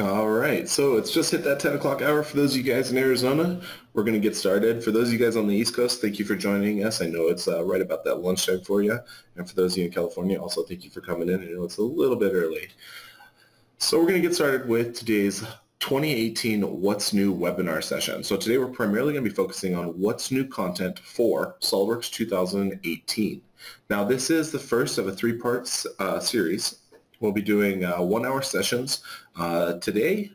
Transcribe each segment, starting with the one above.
All right, so it's just hit that 10 o'clock hour for those of you guys in Arizona. We're going to get started. For those of you guys on the East Coast, thank you for joining us. I know it's uh, right about that lunchtime for you. And for those of you in California, also thank you for coming in. I know it's a little bit early. So we're going to get started with today's 2018 What's New webinar session. So today we're primarily going to be focusing on what's new content for SOLIDWORKS 2018. Now this is the first of a three-part uh, series We'll be doing uh, one-hour sessions uh, today,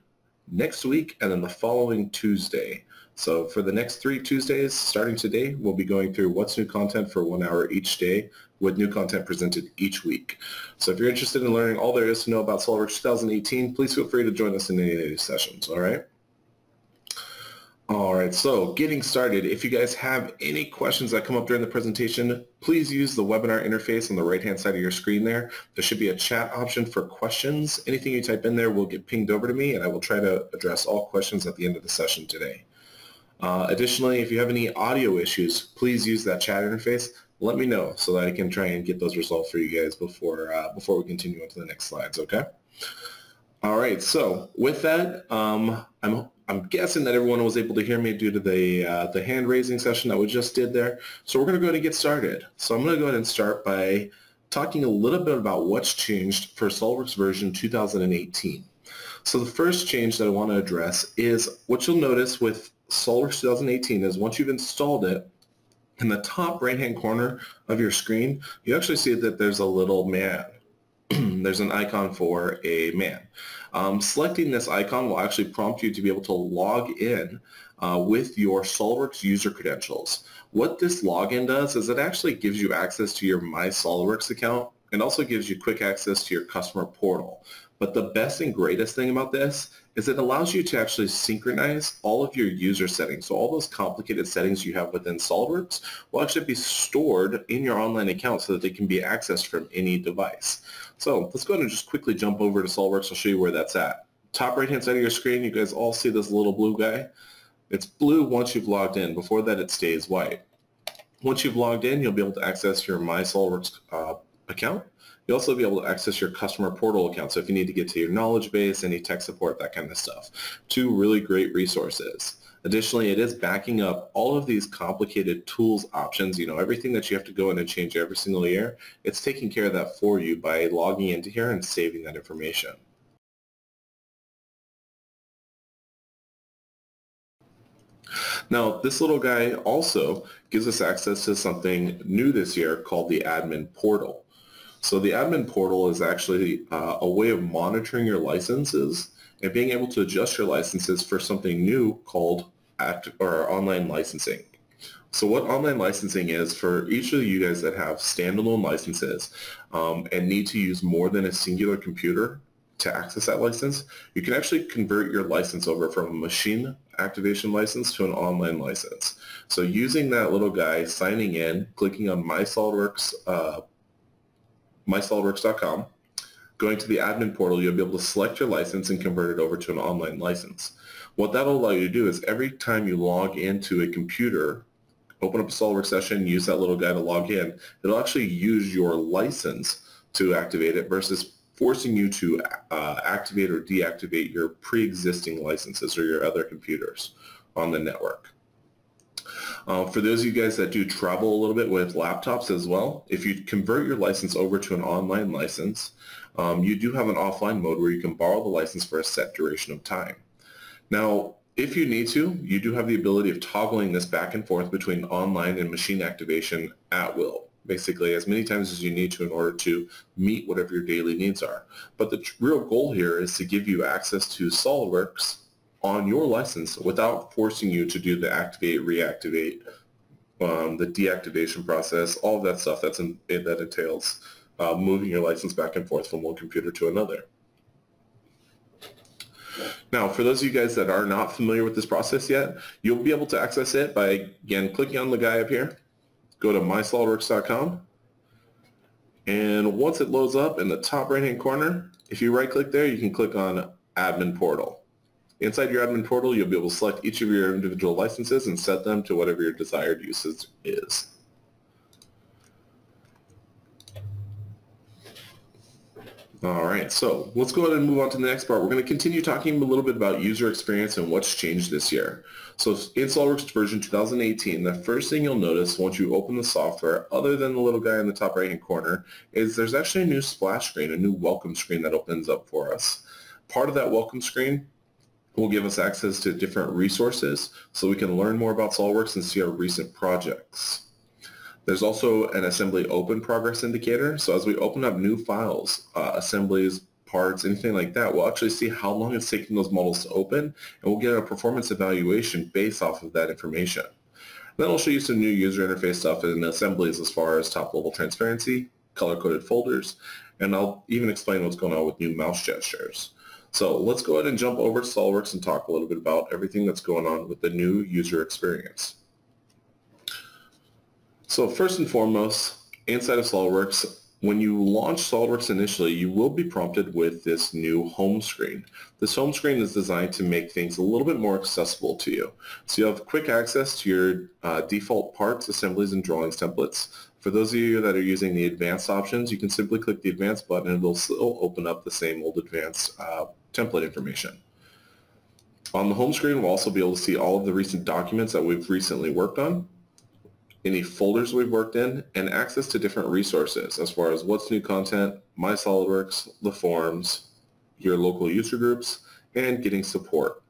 next week, and then the following Tuesday. So for the next three Tuesdays, starting today, we'll be going through what's new content for one hour each day with new content presented each week. So if you're interested in learning all there is to know about SOLIDWORKS 2018, please feel free to join us in any of these sessions, all right? All right, so getting started. If you guys have any questions that come up during the presentation, please use the webinar interface on the right-hand side of your screen there. There should be a chat option for questions. Anything you type in there will get pinged over to me, and I will try to address all questions at the end of the session today. Uh, additionally, if you have any audio issues, please use that chat interface. Let me know so that I can try and get those resolved for you guys before, uh, before we continue on to the next slides, okay? All right, so with that, um, I'm I'm guessing that everyone was able to hear me due to the uh, the hand raising session that we just did there. So we're going to go ahead and get started. So I'm going to go ahead and start by talking a little bit about what's changed for SOLIDWORKS version 2018. So the first change that I want to address is what you'll notice with SOLIDWORKS 2018 is once you've installed it, in the top right-hand corner of your screen, you actually see that there's a little man. there's an icon for a man. Um, selecting this icon will actually prompt you to be able to log in uh, with your SOLIDWORKS user credentials. What this login does is it actually gives you access to your My SOLIDWORKS account and also gives you quick access to your customer portal. But the best and greatest thing about this is it allows you to actually synchronize all of your user settings. So all those complicated settings you have within SOLIDWORKS will actually be stored in your online account so that they can be accessed from any device. So let's go ahead and just quickly jump over to SOLIDWORKS. I'll show you where that's at. Top right-hand side of your screen, you guys all see this little blue guy. It's blue once you've logged in. Before that, it stays white. Once you've logged in, you'll be able to access your My SOLIDWORKS uh, account. You'll also be able to access your customer portal account. So if you need to get to your knowledge base, any tech support, that kind of stuff. Two really great resources. Additionally, it is backing up all of these complicated tools options, you know, everything that you have to go in and change every single year. It's taking care of that for you by logging into here and saving that information. Now, this little guy also gives us access to something new this year called the admin portal. So the admin portal is actually uh, a way of monitoring your licenses and being able to adjust your licenses for something new called act or online licensing. So what online licensing is for each of you guys that have standalone licenses um, and need to use more than a singular computer to access that license, you can actually convert your license over from a machine activation license to an online license. So using that little guy, signing in, clicking on My SOLIDWORKS uh, mysolidworks.com. Going to the admin portal, you'll be able to select your license and convert it over to an online license. What that'll allow you to do is every time you log into a computer, open up a SOLIDWORKS session, use that little guy to log in, it'll actually use your license to activate it versus forcing you to uh, activate or deactivate your pre-existing licenses or your other computers on the network. Uh, for those of you guys that do travel a little bit with laptops as well, if you convert your license over to an online license, um, you do have an offline mode where you can borrow the license for a set duration of time. Now, if you need to, you do have the ability of toggling this back and forth between online and machine activation at will, basically as many times as you need to in order to meet whatever your daily needs are. But the real goal here is to give you access to SOLIDWORKS on your license without forcing you to do the activate, reactivate, um, the deactivation process, all of that stuff that's in, that entails uh, moving your license back and forth from one computer to another. Now, for those of you guys that are not familiar with this process yet, you'll be able to access it by, again, clicking on the guy up here. Go to mysolidworks.com. And once it loads up in the top right-hand corner, if you right-click there, you can click on Admin Portal. Inside your admin portal, you'll be able to select each of your individual licenses and set them to whatever your desired usage is. All right, so let's go ahead and move on to the next part. We're going to continue talking a little bit about user experience and what's changed this year. So in SOLIDWORKS version 2018, the first thing you'll notice once you open the software, other than the little guy in the top right-hand corner, is there's actually a new splash screen, a new welcome screen that opens up for us. Part of that welcome screen will give us access to different resources so we can learn more about SOLIDWORKS and see our recent projects. There's also an assembly open progress indicator. So as we open up new files, uh, assemblies, parts, anything like that, we'll actually see how long it's taking those models to open, and we'll get a performance evaluation based off of that information. Then I'll show you some new user interface stuff in assemblies as far as top-level transparency, color-coded folders, and I'll even explain what's going on with new mouse gestures. So let's go ahead and jump over to SOLIDWORKS and talk a little bit about everything that's going on with the new user experience. So first and foremost, inside of SOLIDWORKS, when you launch SOLIDWORKS initially, you will be prompted with this new home screen. This home screen is designed to make things a little bit more accessible to you. So you have quick access to your uh, default parts, assemblies, and drawings templates. For those of you that are using the advanced options, you can simply click the advanced button and it'll still open up the same old advanced uh, template information. On the home screen, we'll also be able to see all of the recent documents that we've recently worked on any folders we've worked in, and access to different resources as far as what's new content, My SOLIDWORKS, the forums, your local user groups, and getting support.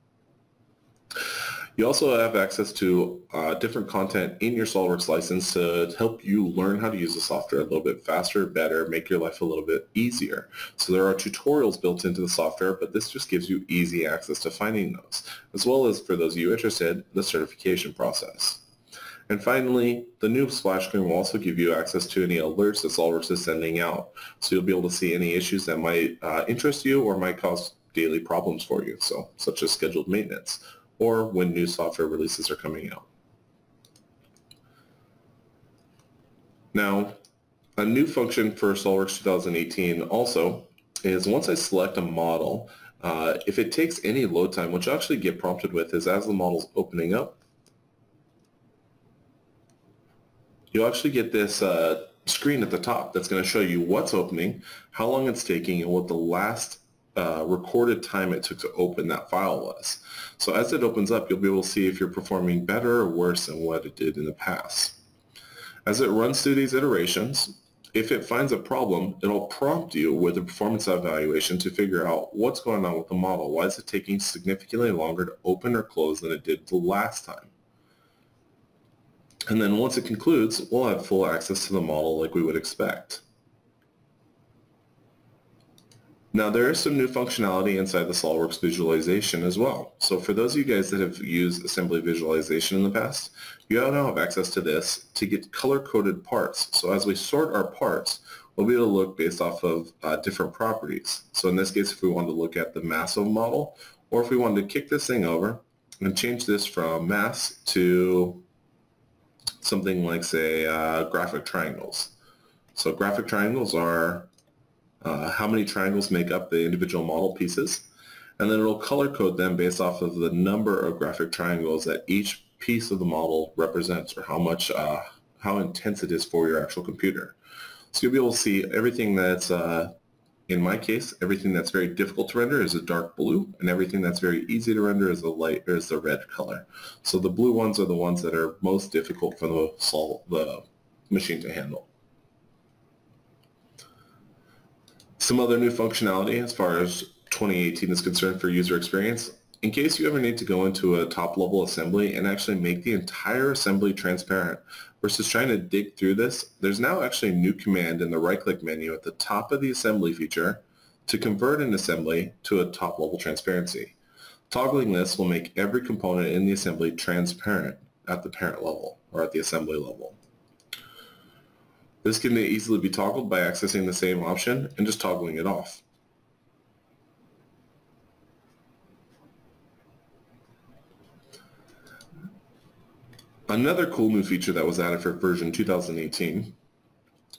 You also have access to uh, different content in your SOLIDWORKS license to help you learn how to use the software a little bit faster, better, make your life a little bit easier. So there are tutorials built into the software, but this just gives you easy access to finding those, as well as for those of you interested, the certification process. And finally, the new splash screen will also give you access to any alerts that SOLIDWORKS is sending out. So you'll be able to see any issues that might uh, interest you or might cause daily problems for you, so such as scheduled maintenance or when new software releases are coming out. Now, a new function for SOLIDWORKS 2018 also is once I select a model, uh, if it takes any load time, which I actually get prompted with is as the model's opening up, you'll actually get this uh, screen at the top that's going to show you what's opening, how long it's taking, and what the last uh, recorded time it took to open that file was. So as it opens up, you'll be able to see if you're performing better or worse than what it did in the past. As it runs through these iterations, if it finds a problem, it'll prompt you with a performance evaluation to figure out what's going on with the model. Why is it taking significantly longer to open or close than it did the last time? And then once it concludes, we'll have full access to the model like we would expect. Now there is some new functionality inside the SOLIDWORKS visualization as well. So for those of you guys that have used assembly visualization in the past, you all now have access to this to get color-coded parts. So as we sort our parts, we'll be able to look based off of uh, different properties. So in this case, if we wanted to look at the mass of a model, or if we wanted to kick this thing over and change this from mass to something like, say, uh, graphic triangles. So graphic triangles are uh, how many triangles make up the individual model pieces, and then it'll color code them based off of the number of graphic triangles that each piece of the model represents or how much, uh, how intense it is for your actual computer. So you'll be able to see everything that's uh, in my case, everything that's very difficult to render is a dark blue, and everything that's very easy to render is a light or is the red color. So the blue ones are the ones that are most difficult for the, the machine to handle. Some other new functionality as far as 2018 is concerned for user experience. In case you ever need to go into a top-level assembly and actually make the entire assembly transparent, versus trying to dig through this, there's now actually a new command in the right-click menu at the top of the assembly feature to convert an assembly to a top-level transparency. Toggling this will make every component in the assembly transparent at the parent level or at the assembly level. This can easily be toggled by accessing the same option and just toggling it off. Another cool new feature that was added for version 2018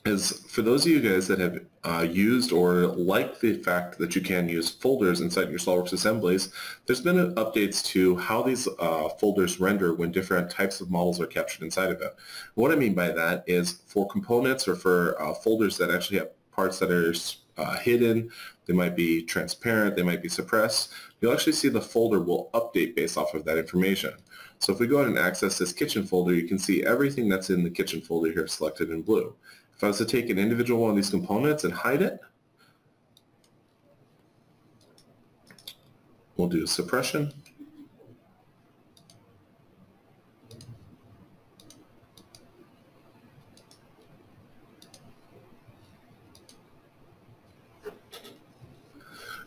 is for those of you guys that have uh, used or like the fact that you can use folders inside your SOLIDWORKS assemblies, there's been updates to how these uh, folders render when different types of models are captured inside of it. What I mean by that is for components or for uh, folders that actually have parts that are uh, hidden, they might be transparent, they might be suppressed. You'll actually see the folder will update based off of that information. So if we go ahead and access this kitchen folder, you can see everything that's in the kitchen folder here selected in blue. If I was to take an individual one of these components and hide it, we'll do suppression.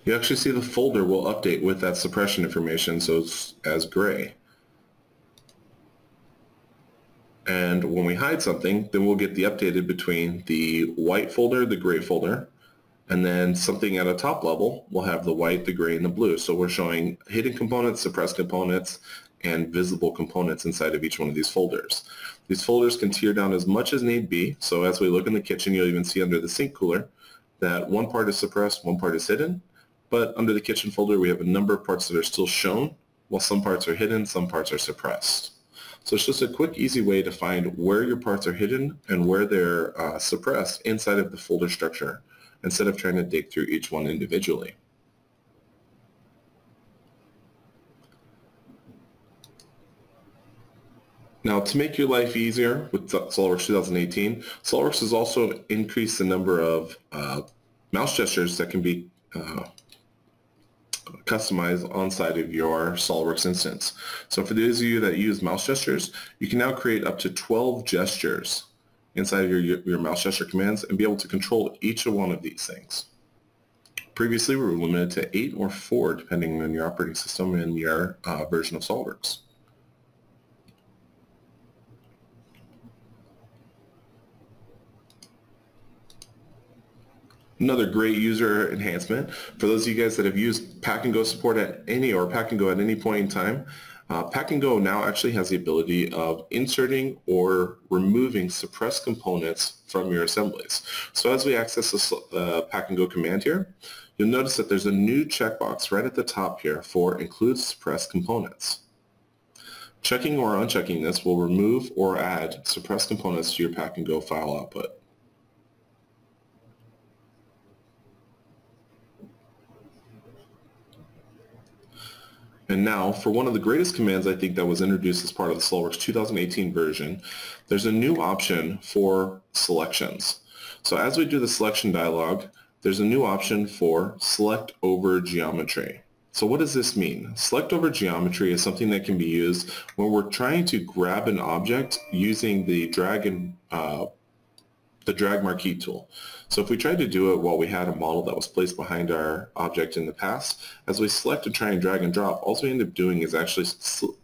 you actually see the folder will update with that suppression information so it's as gray. And when we hide something, then we'll get the updated between the white folder, the gray folder, and then something at a top level will have the white, the gray, and the blue. So we're showing hidden components, suppressed components, and visible components inside of each one of these folders. These folders can tear down as much as need be. So as we look in the kitchen, you'll even see under the sink cooler that one part is suppressed, one part is hidden. But under the kitchen folder, we have a number of parts that are still shown, while some parts are hidden, some parts are suppressed. So it's just a quick, easy way to find where your parts are hidden and where they're uh, suppressed inside of the folder structure instead of trying to dig through each one individually. Now, to make your life easier with SOLIDWORKS 2018, SOLIDWORKS has also increased the number of uh, mouse gestures that can be uh, customize on side of your SOLIDWORKS instance. So for those of you that use mouse gestures, you can now create up to 12 gestures inside of your, your mouse gesture commands and be able to control each one of these things. Previously, we were limited to 8 or 4 depending on your operating system and your uh, version of SOLIDWORKS. Another great user enhancement for those of you guys that have used Pack and Go support at any or Pack and Go at any point in time. Uh, Pack and Go now actually has the ability of inserting or removing suppressed components from your assemblies. So as we access the uh, Pack and Go command here, you'll notice that there's a new checkbox right at the top here for include suppressed components. Checking or unchecking this will remove or add suppressed components to your Pack and Go file output. And now, for one of the greatest commands I think that was introduced as part of the SOLIDWORKS 2018 version, there's a new option for selections. So as we do the selection dialog, there's a new option for select over geometry. So what does this mean? Select over geometry is something that can be used when we're trying to grab an object using the drag and uh, the drag marquee tool. So if we tried to do it while we had a model that was placed behind our object in the past, as we select and try and drag and drop, all we end up doing is actually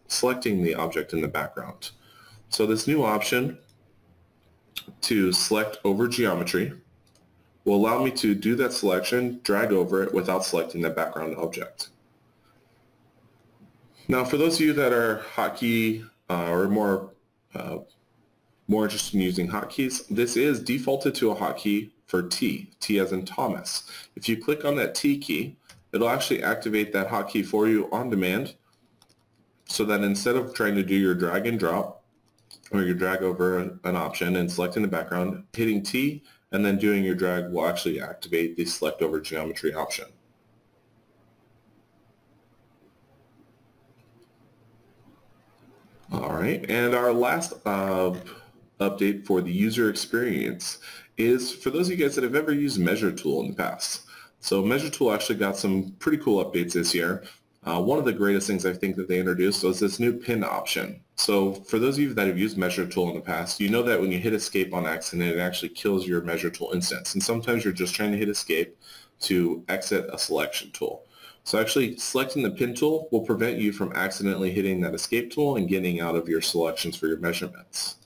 selecting the object in the background. So this new option to select over geometry will allow me to do that selection, drag over it without selecting the background object. Now for those of you that are hotkey uh, or more uh, more interested in using hotkeys, this is defaulted to a hotkey for T, T as in Thomas. If you click on that T key, it'll actually activate that hotkey for you on demand so that instead of trying to do your drag and drop or your drag over an option and selecting the background, hitting T and then doing your drag will actually activate the select over geometry option. All right, and our last uh, update for the user experience is for those of you guys that have ever used Measure Tool in the past. So Measure Tool actually got some pretty cool updates this year. Uh, one of the greatest things I think that they introduced was this new pin option. So for those of you that have used Measure Tool in the past, you know that when you hit escape on accident, it actually kills your Measure Tool instance. And sometimes you're just trying to hit escape to exit a selection tool. So actually selecting the pin tool will prevent you from accidentally hitting that escape tool and getting out of your selections for your measurements.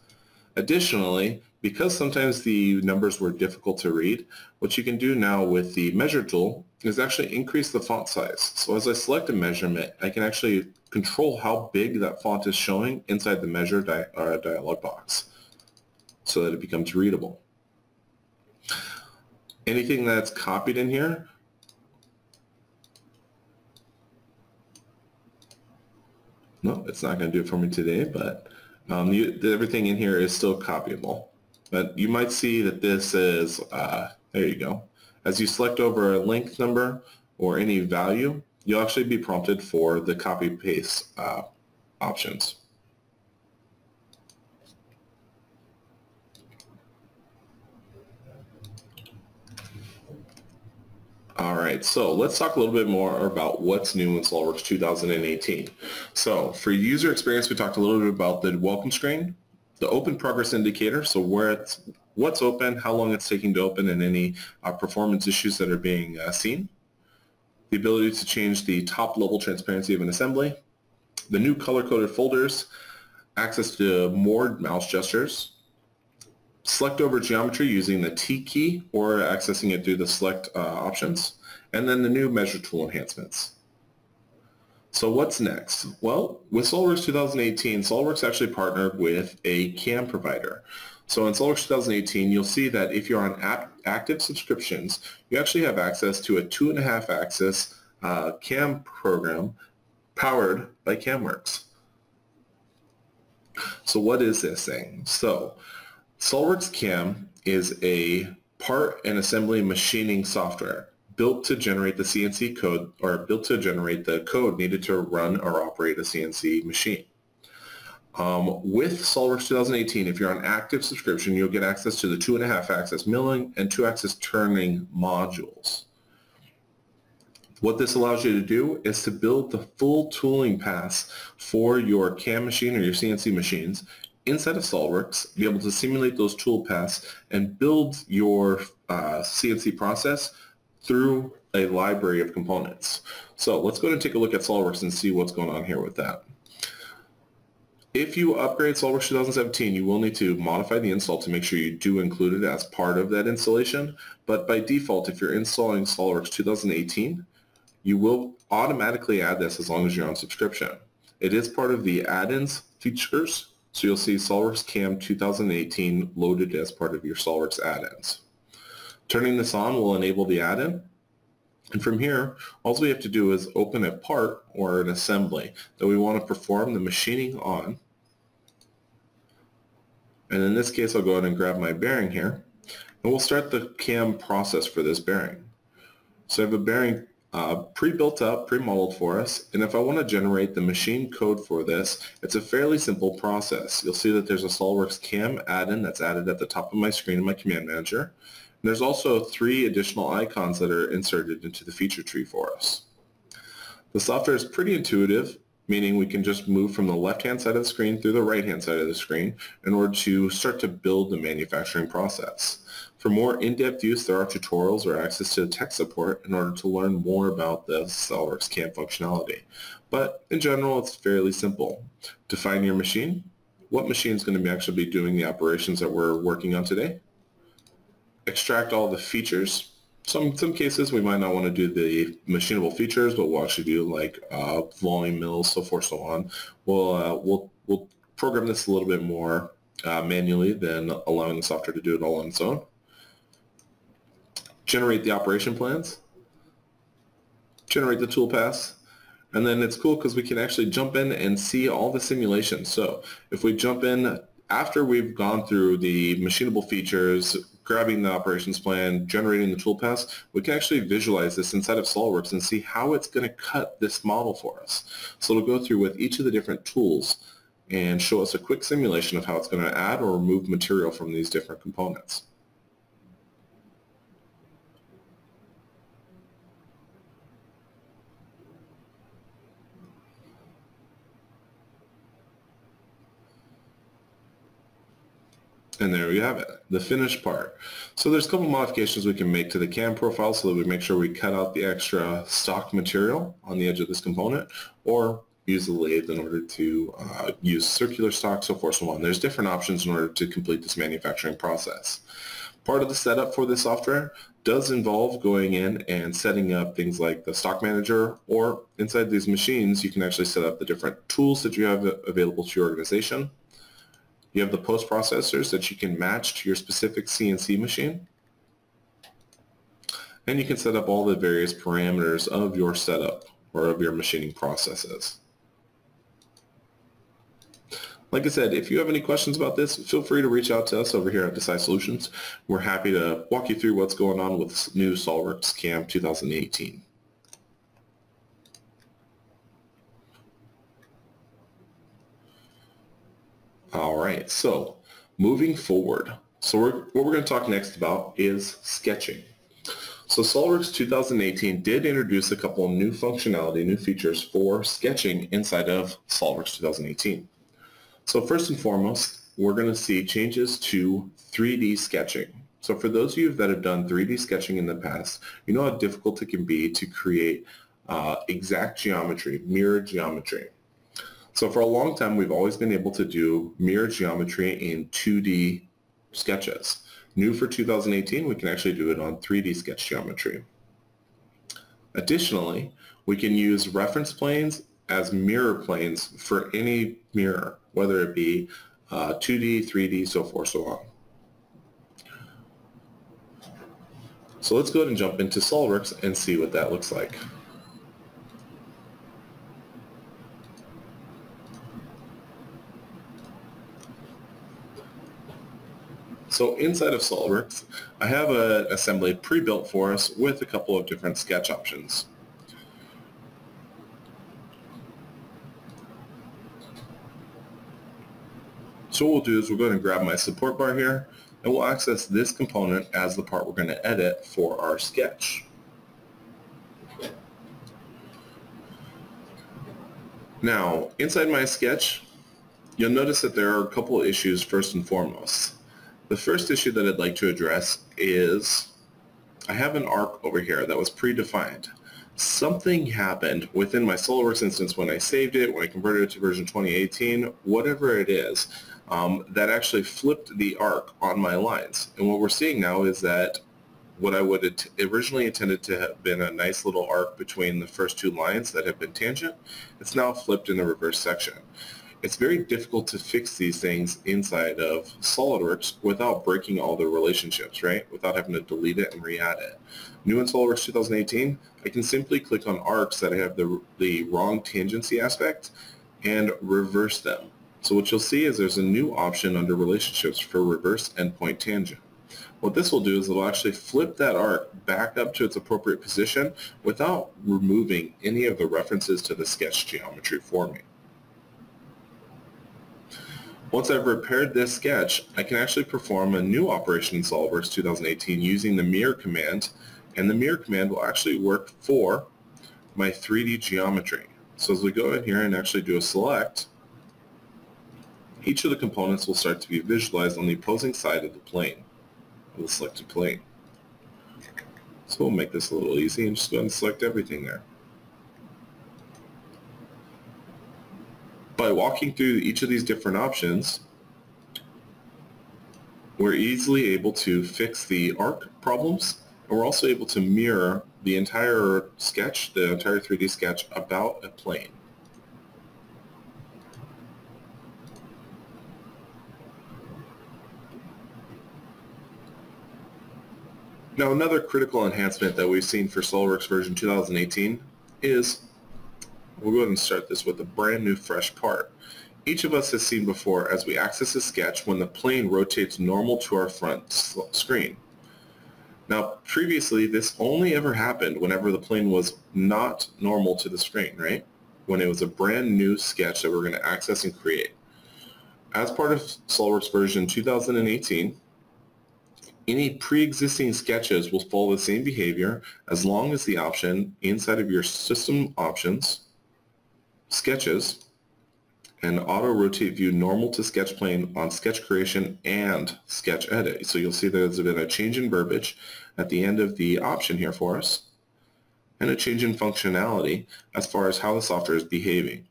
Additionally, because sometimes the numbers were difficult to read, what you can do now with the measure tool is actually increase the font size. So as I select a measurement, I can actually control how big that font is showing inside the measure di uh, dialog box so that it becomes readable. Anything that's copied in here, no, it's not going to do it for me today, but um, you, everything in here is still copyable. But you might see that this is, uh, there you go. As you select over a length number or any value, you'll actually be prompted for the copy paste uh, options. All right, so let's talk a little bit more about what's new in SOLIDWORKS 2018. So for user experience, we talked a little bit about the welcome screen, the open progress indicator, so where it's, what's open, how long it's taking to open, and any uh, performance issues that are being uh, seen. The ability to change the top level transparency of an assembly, the new color-coded folders, access to more mouse gestures, select over geometry using the T key or accessing it through the select uh, options, and then the new measure tool enhancements. So what's next? Well, with SOLIDWORKS 2018, SOLIDWORKS actually partnered with a CAM provider. So in SOLIDWORKS 2018, you'll see that if you're on active subscriptions, you actually have access to a two and a half axis uh, CAM program powered by CAMWorks. So what is this thing? So SOLIDWORKS CAM is a part and assembly machining software built to generate the CNC code or built to generate the code needed to run or operate a CNC machine. Um, with SOLIDWORKS 2018, if you're on active subscription, you'll get access to the two and a half axis milling and two axis turning modules. What this allows you to do is to build the full tooling paths for your CAM machine or your CNC machines inside of SOLIDWORKS, be able to simulate those tool paths and build your uh, CNC process through a library of components. So let's go and take a look at SOLIDWORKS and see what's going on here with that. If you upgrade SOLIDWORKS 2017, you will need to modify the install to make sure you do include it as part of that installation. But by default, if you're installing SOLIDWORKS 2018, you will automatically add this as long as you're on subscription. It is part of the add-ins features so you'll see SOLIDWORKS CAM 2018 loaded as part of your SOLIDWORKS add-ins. Turning this on will enable the add-in. And from here, all we have to do is open a part or an assembly that we want to perform the machining on. And in this case, I'll go ahead and grab my bearing here. And we'll start the CAM process for this bearing. So I have a bearing uh, pre-built up, pre-modeled for us. And if I want to generate the machine code for this, it's a fairly simple process. You'll see that there's a SOLIDWORKS CAM add-in that's added at the top of my screen in my command manager. And there's also three additional icons that are inserted into the feature tree for us. The software is pretty intuitive, meaning we can just move from the left-hand side of the screen through the right-hand side of the screen in order to start to build the manufacturing process. For more in-depth use, there are tutorials or access to tech support in order to learn more about the SOLIDWORKS CAM functionality. But in general, it's fairly simple. Define your machine. What machine is going to be actually be doing the operations that we're working on today? Extract all the features. Some some cases we might not want to do the machinable features, but we'll actually do like uh, volume mills, so forth, so on. We'll uh, we'll we'll program this a little bit more uh, manually than allowing the software to do it all on its own generate the operation plans, generate the tool paths, and then it's cool because we can actually jump in and see all the simulations. So if we jump in after we've gone through the machinable features, grabbing the operations plan, generating the tool paths, we can actually visualize this inside of SOLIDWORKS and see how it's going to cut this model for us. So it'll go through with each of the different tools and show us a quick simulation of how it's going to add or remove material from these different components. And there we have it, the finished part. So there's a couple modifications we can make to the cam profile so that we make sure we cut out the extra stock material on the edge of this component or use the lathe in order to uh, use circular stock, so forth, so on. There's different options in order to complete this manufacturing process. Part of the setup for this software does involve going in and setting up things like the stock manager or inside these machines you can actually set up the different tools that you have available to your organization you have the post processors that you can match to your specific CNC machine. And you can set up all the various parameters of your setup or of your machining processes. Like I said, if you have any questions about this, feel free to reach out to us over here at DASI Solutions. We're happy to walk you through what's going on with new SOLIDWORKS CAM 2018. All right, so moving forward. So we're, what we're going to talk next about is sketching. So SOLIDWORKS 2018 did introduce a couple of new functionality, new features for sketching inside of SOLIDWORKS 2018. So first and foremost, we're going to see changes to 3D sketching. So for those of you that have done 3D sketching in the past, you know how difficult it can be to create uh, exact geometry, mirror geometry. So for a long time, we've always been able to do mirror geometry in 2D sketches. New for 2018, we can actually do it on 3D sketch geometry. Additionally, we can use reference planes as mirror planes for any mirror, whether it be uh, 2D, 3D, so forth, so on. So let's go ahead and jump into SOLIDWORKS and see what that looks like. So inside of SOLIDWORKS, I have an assembly pre-built for us with a couple of different sketch options. So what we'll do is we'll go ahead and grab my support bar here, and we'll access this component as the part we're going to edit for our sketch. Now, inside my sketch, you'll notice that there are a couple issues first and foremost. The first issue that I'd like to address is I have an arc over here that was predefined. Something happened within my SOLIDWORKS instance when I saved it, when I converted it to version 2018, whatever it is, um, that actually flipped the arc on my lines. And what we're seeing now is that what I would originally intended to have been a nice little arc between the first two lines that have been tangent, it's now flipped in the reverse section it's very difficult to fix these things inside of SOLIDWORKS without breaking all the relationships, right? Without having to delete it and re-add it. New in SOLIDWORKS 2018, I can simply click on arcs that have the, the wrong tangency aspect and reverse them. So what you'll see is there's a new option under relationships for reverse endpoint tangent. What this will do is it'll actually flip that arc back up to its appropriate position without removing any of the references to the sketch geometry for me. Once I've repaired this sketch, I can actually perform a new operation in SOLIDWORKS 2018 using the mirror command, and the mirror command will actually work for my 3D geometry. So as we go in here and actually do a select, each of the components will start to be visualized on the opposing side of the plane, of the selected plane. So we'll make this a little easy and just go ahead and select everything there. By walking through each of these different options, we're easily able to fix the arc problems, and we're also able to mirror the entire sketch, the entire 3D sketch about a plane. Now another critical enhancement that we've seen for SOLIDWORKS version 2018 is We'll go ahead and start this with a brand new fresh part. Each of us has seen before as we access a sketch when the plane rotates normal to our front screen. Now, previously, this only ever happened whenever the plane was not normal to the screen, right? When it was a brand new sketch that we're going to access and create. As part of SOLIDWORKS version 2018, any pre-existing sketches will follow the same behavior as long as the option inside of your system options sketches and auto rotate view normal to sketch plane on sketch creation and sketch edit. So you'll see there's been a change in verbiage at the end of the option here for us and a change in functionality as far as how the software is behaving.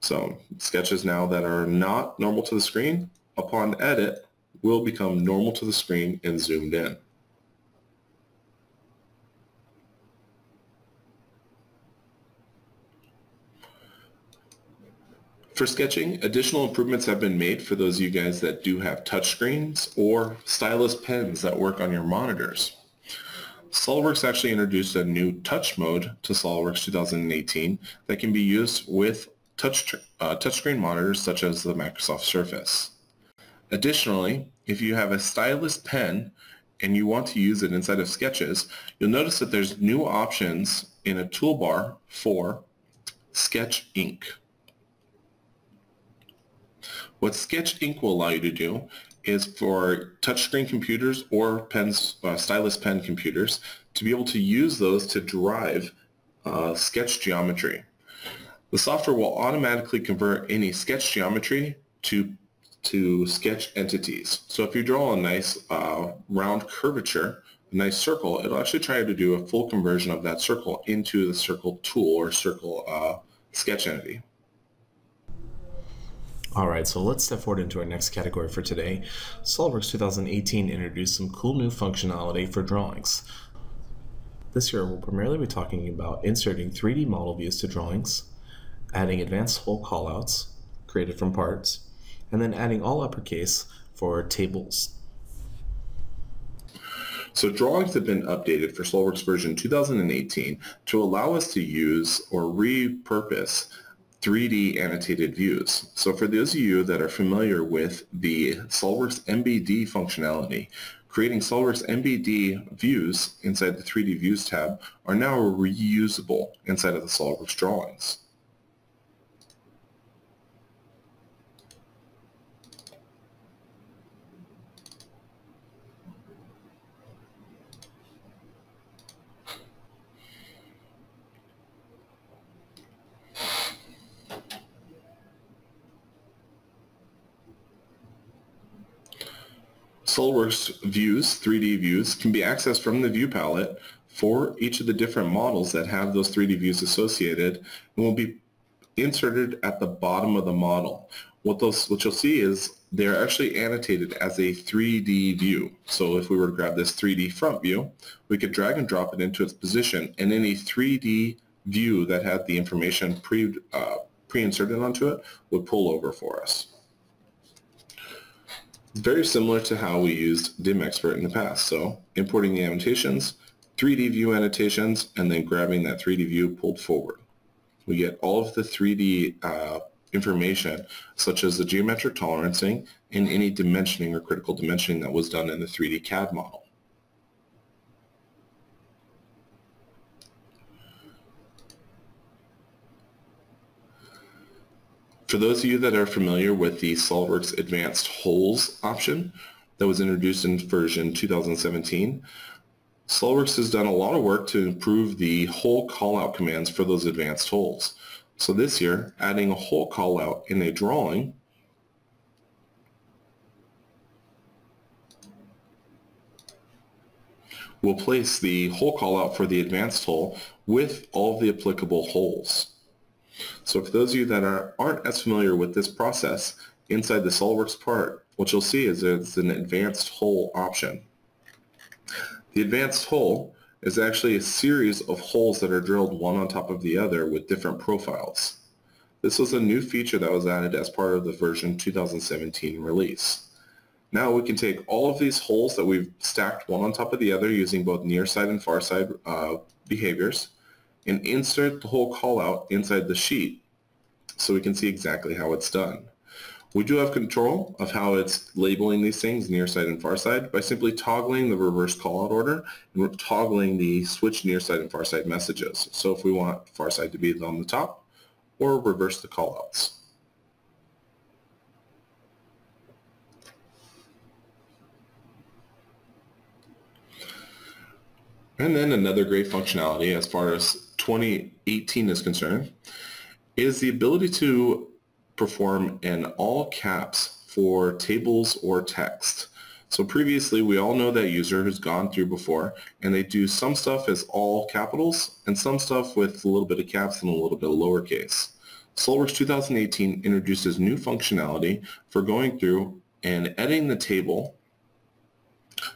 So sketches now that are not normal to the screen upon edit will become normal to the screen and zoomed in. For sketching, additional improvements have been made for those of you guys that do have touchscreens or stylus pens that work on your monitors. SOLIDWORKS actually introduced a new touch mode to SOLIDWORKS 2018 that can be used with touch, uh, touchscreen monitors such as the Microsoft Surface. Additionally, if you have a stylus pen and you want to use it inside of Sketches, you'll notice that there's new options in a toolbar for Sketch Ink. What Sketch Ink will allow you to do is for touchscreen computers or pens, uh, stylus pen computers to be able to use those to drive uh, sketch geometry. The software will automatically convert any sketch geometry to to sketch entities. So if you draw a nice uh, round curvature, a nice circle, it'll actually try to do a full conversion of that circle into the circle tool or circle uh, sketch entity. All right, so let's step forward into our next category for today. SOLIDWORKS 2018 introduced some cool new functionality for drawings. This year, we'll primarily be talking about inserting 3D model views to drawings, adding advanced hole callouts created from parts, and then adding all uppercase for tables. So drawings have been updated for SOLIDWORKS version 2018 to allow us to use or repurpose 3D annotated views. So for those of you that are familiar with the SOLIDWORKS MBD functionality, creating SOLIDWORKS MBD views inside the 3D Views tab are now reusable inside of the SOLIDWORKS drawings. SOLIDWORKS views, 3D views, can be accessed from the view palette for each of the different models that have those 3D views associated and will be inserted at the bottom of the model. What, those, what you'll see is they're actually annotated as a 3D view. So if we were to grab this 3D front view, we could drag and drop it into its position and any 3D view that had the information pre, uh, pre-inserted onto it would pull over for us. Very similar to how we used DimExpert in the past. So importing the annotations, 3D view annotations, and then grabbing that 3D view pulled forward. We get all of the 3D uh, information, such as the geometric tolerancing and any dimensioning or critical dimensioning that was done in the 3D CAD model. For those of you that are familiar with the SOLIDWORKS Advanced Holes option that was introduced in version 2017, SOLIDWORKS has done a lot of work to improve the hole callout commands for those advanced holes. So this year, adding a hole callout in a drawing will place the hole callout for the advanced hole with all the applicable holes. So for those of you that are, aren't as familiar with this process, inside the SOLIDWORKS part, what you'll see is it's an advanced hole option. The advanced hole is actually a series of holes that are drilled one on top of the other with different profiles. This was a new feature that was added as part of the version 2017 release. Now we can take all of these holes that we've stacked one on top of the other using both near side and far side uh, behaviors and insert the hole callout inside the sheet so we can see exactly how it's done. We do have control of how it's labeling these things near side and far side by simply toggling the reverse callout order and we're toggling the switch near side and far side messages. So if we want far side to be on the top or reverse the callouts. And then another great functionality as far as 2018 is concerned is the ability to perform in all caps for tables or text. So previously, we all know that user has gone through before, and they do some stuff as all capitals and some stuff with a little bit of caps and a little bit of lowercase. SOLIDWORKS 2018 introduces new functionality for going through and editing the table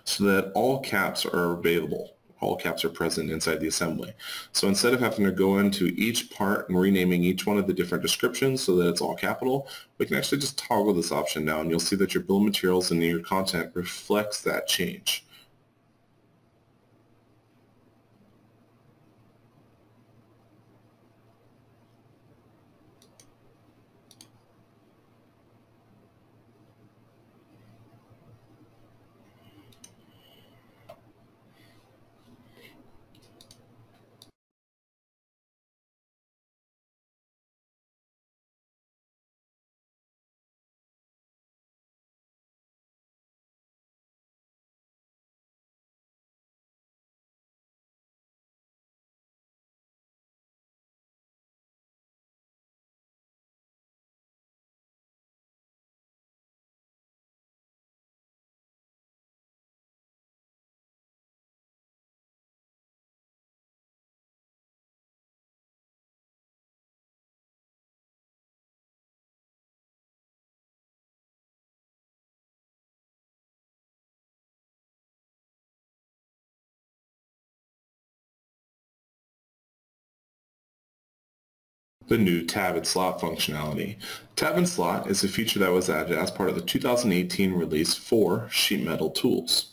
so that all caps are available all caps are present inside the assembly. So instead of having to go into each part and renaming each one of the different descriptions so that it's all capital, we can actually just toggle this option now and you'll see that your bill of materials and your content reflects that change. The new tab and slot functionality. Tab and slot is a feature that was added as part of the 2018 release for sheet metal tools.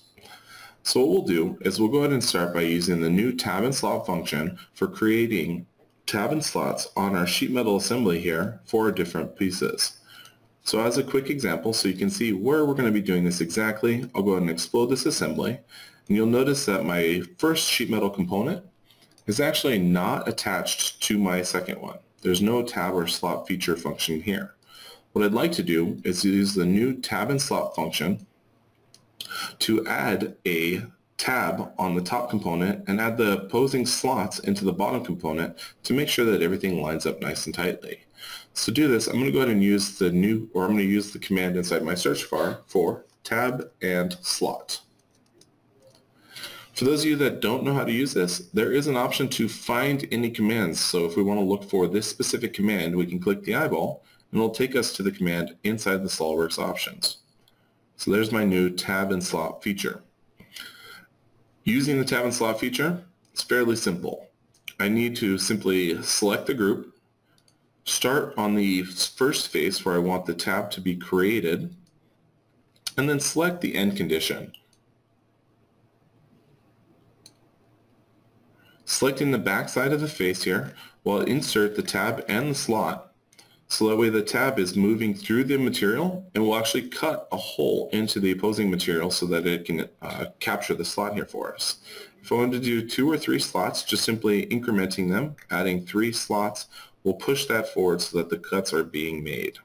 So what we'll do is we'll go ahead and start by using the new tab and slot function for creating tab and slots on our sheet metal assembly here for different pieces. So as a quick example, so you can see where we're going to be doing this exactly, I'll go ahead and explode this assembly. And you'll notice that my first sheet metal component is actually not attached to my second one. There's no tab or slot feature function here. What I'd like to do is use the new tab and slot function to add a tab on the top component and add the opposing slots into the bottom component to make sure that everything lines up nice and tightly. So to do this, I'm going to go ahead and use the new, or I'm going to use the command inside my search bar for tab and slot. For those of you that don't know how to use this, there is an option to find any commands. So if we want to look for this specific command, we can click the eyeball and it'll take us to the command inside the SOLIDWORKS options. So there's my new tab and slot feature. Using the tab and slot feature, it's fairly simple. I need to simply select the group, start on the first face where I want the tab to be created, and then select the end condition. Selecting the back side of the face here will insert the tab and the slot so that way the tab is moving through the material and will actually cut a hole into the opposing material so that it can uh, capture the slot here for us. If I wanted to do two or three slots, just simply incrementing them, adding three slots, will push that forward so that the cuts are being made.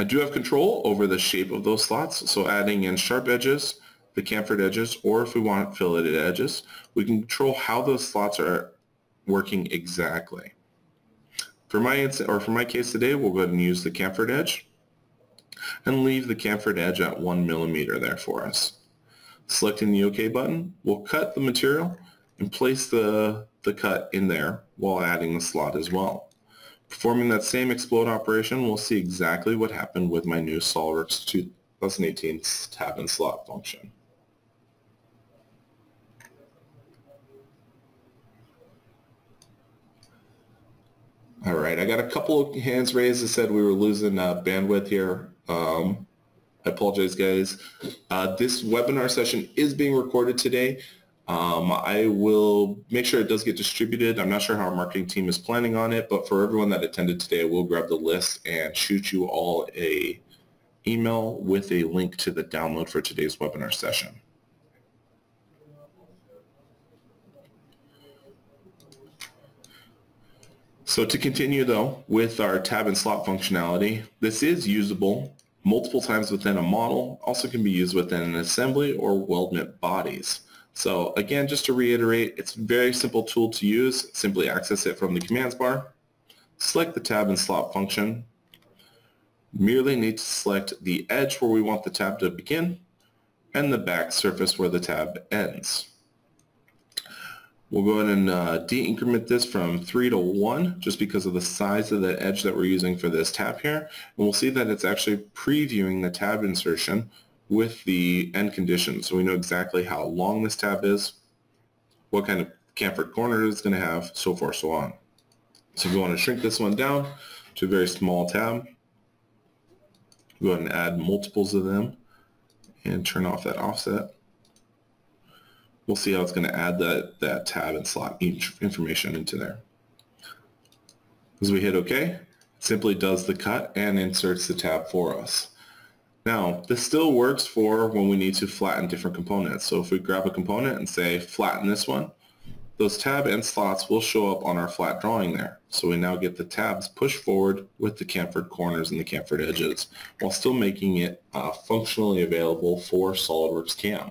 I do have control over the shape of those slots, so adding in sharp edges, the chamfered edges, or if we want filleted edges, we can control how those slots are working exactly. For my, or for my case today, we'll go ahead and use the chamfered edge and leave the chamfered edge at one millimeter there for us. Selecting the OK button, we'll cut the material and place the, the cut in there while adding the slot as well. Performing that same explode operation, we'll see exactly what happened with my new SOLIDWORKS 2018 tab and slot function. All right, I got a couple of hands raised that said we were losing uh, bandwidth here. Um, I apologize, guys. Uh, this webinar session is being recorded today. Um, I will make sure it does get distributed. I'm not sure how our marketing team is planning on it, but for everyone that attended today, I will grab the list and shoot you all a email with a link to the download for today's webinar session. So to continue though with our tab and slot functionality, this is usable multiple times within a model, also can be used within an assembly or weldment bodies. So again, just to reiterate, it's a very simple tool to use. Simply access it from the commands bar, select the tab and slot function, merely need to select the edge where we want the tab to begin and the back surface where the tab ends. We'll go ahead and uh, de-increment this from 3 to 1 just because of the size of the edge that we're using for this tab here. And we'll see that it's actually previewing the tab insertion with the end condition. So we know exactly how long this tab is, what kind of chamfered corner it's going to have, so forth, so on. So you want to shrink this one down to a very small tab, go ahead and add multiples of them and turn off that offset we'll see how it's going to add that, that tab and slot information into there. As we hit OK, it simply does the cut and inserts the tab for us. Now, this still works for when we need to flatten different components. So if we grab a component and say flatten this one, those tab and slots will show up on our flat drawing there. So we now get the tabs pushed forward with the chamfered corners and the chamfered edges while still making it uh, functionally available for SOLIDWORKS CAM.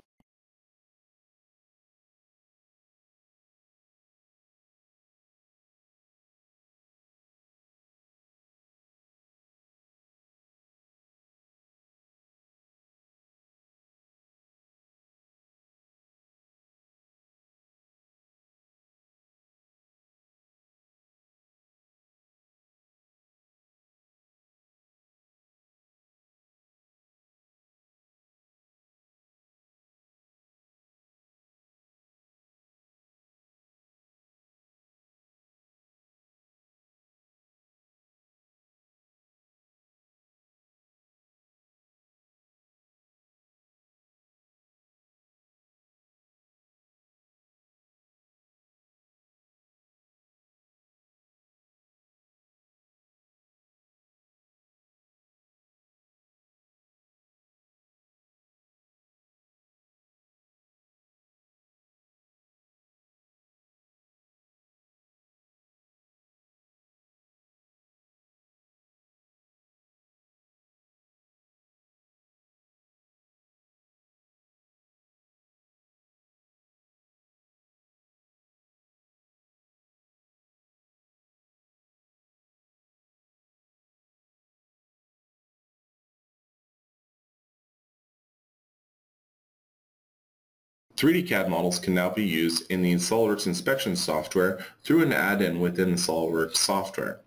3D CAD models can now be used in the SOLIDWORKS inspection software through an add-in within the SOLIDWORKS software.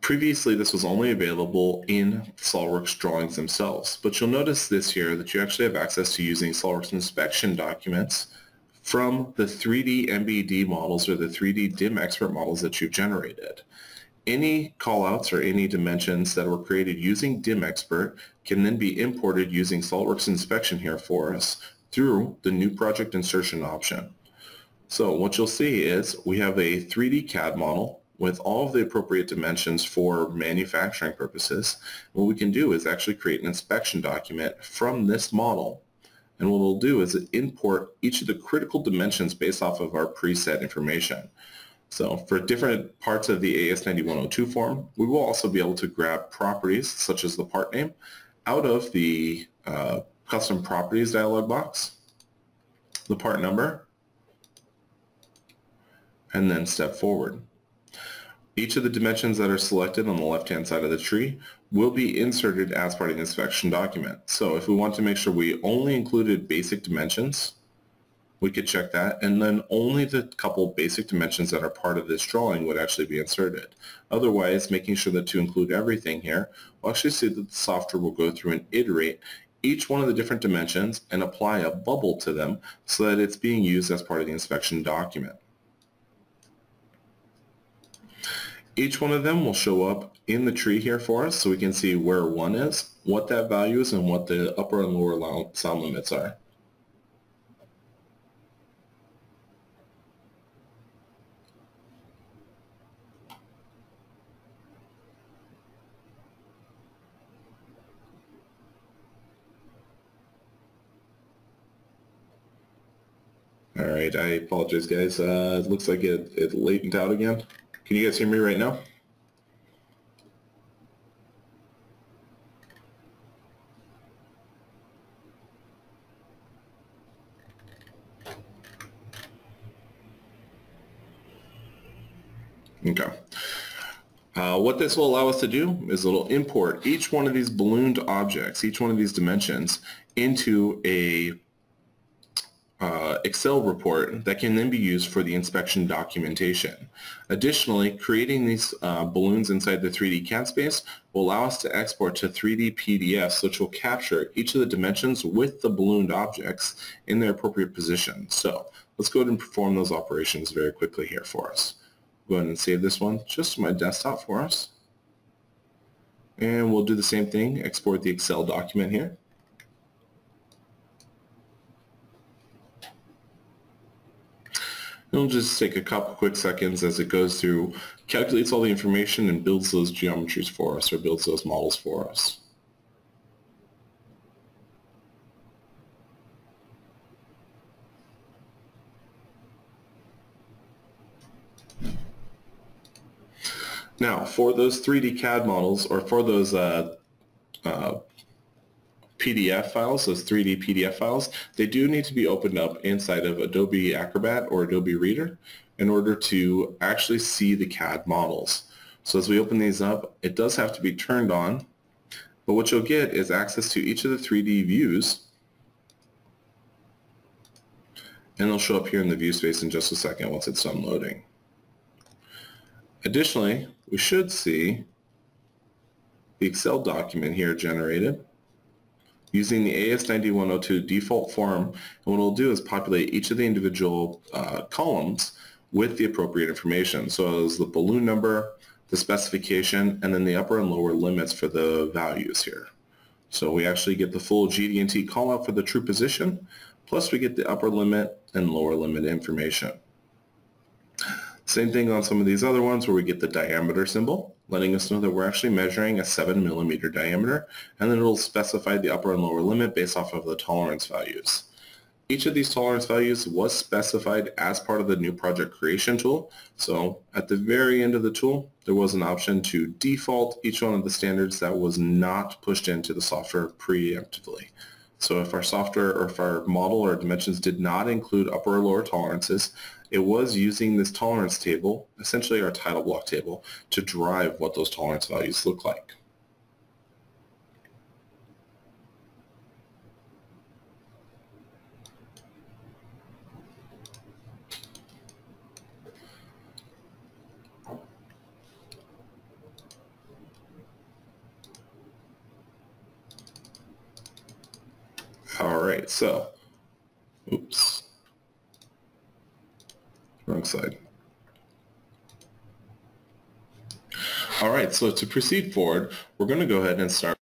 Previously, this was only available in SOLIDWORKS drawings themselves, but you'll notice this here that you actually have access to using SOLIDWORKS inspection documents from the 3D MBD models or the 3D DimXpert models that you've generated. Any callouts or any dimensions that were created using DimXpert can then be imported using SOLIDWORKS inspection here for us through the new project insertion option. So what you'll see is we have a 3D CAD model with all of the appropriate dimensions for manufacturing purposes. What we can do is actually create an inspection document from this model. And what we'll do is import each of the critical dimensions based off of our preset information. So for different parts of the AS9102 form, we will also be able to grab properties such as the part name out of the uh, custom properties dialog box, the part number, and then step forward. Each of the dimensions that are selected on the left-hand side of the tree will be inserted as part of the inspection document. So if we want to make sure we only included basic dimensions, we could check that, and then only the couple basic dimensions that are part of this drawing would actually be inserted. Otherwise, making sure that to include everything here, we'll actually see that the software will go through and iterate each one of the different dimensions and apply a bubble to them so that it's being used as part of the inspection document. Each one of them will show up in the tree here for us so we can see where one is, what that value is, and what the upper and lower sound limits are. Right, I apologize, guys. Uh, it looks like it, it latent out again. Can you guys hear me right now? Okay. Uh, what this will allow us to do is it'll import each one of these ballooned objects, each one of these dimensions, into a uh, Excel report that can then be used for the inspection documentation. Additionally, creating these uh, balloons inside the 3D CAD space will allow us to export to 3D PDFs, which will capture each of the dimensions with the ballooned objects in their appropriate position. So let's go ahead and perform those operations very quickly here for us. Go ahead and save this one just to my desktop for us. And we'll do the same thing, export the Excel document here. It'll just take a couple quick seconds as it goes through, calculates all the information and builds those geometries for us or builds those models for us. Now, for those 3D CAD models or for those uh, uh, PDF files, those 3D PDF files, they do need to be opened up inside of Adobe Acrobat or Adobe Reader in order to actually see the CAD models. So as we open these up, it does have to be turned on, but what you'll get is access to each of the 3D views, and they'll show up here in the view space in just a second once it's done loading. Additionally, we should see the Excel document here generated using the AS9102 default form. And what it'll do is populate each of the individual uh, columns with the appropriate information. So as the balloon number, the specification, and then the upper and lower limits for the values here. So we actually get the full GD&T callout for the true position, plus we get the upper limit and lower limit information. Same thing on some of these other ones where we get the diameter symbol, letting us know that we're actually measuring a 7 millimeter diameter, and then it'll specify the upper and lower limit based off of the tolerance values. Each of these tolerance values was specified as part of the new project creation tool. So at the very end of the tool, there was an option to default each one of the standards that was not pushed into the software preemptively. So if our software or if our model or dimensions did not include upper or lower tolerances, it was using this tolerance table, essentially our title block table, to drive what those tolerance values look like. All right, so, oops wrong side. All right, so to proceed forward, we're going to go ahead and start